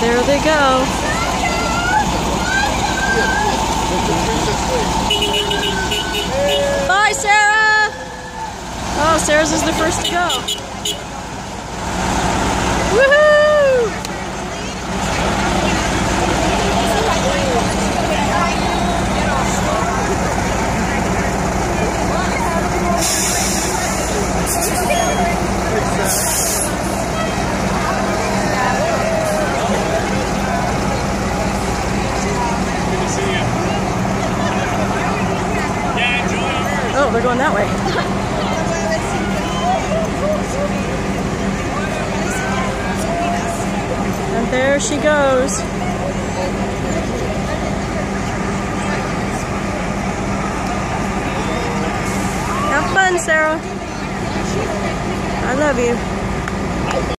There they go. Bye, Sarah! Oh, Sarah's is the first to go. Woohoo! Oh, they're going that way. And there she goes. Have fun, Sarah. I love you.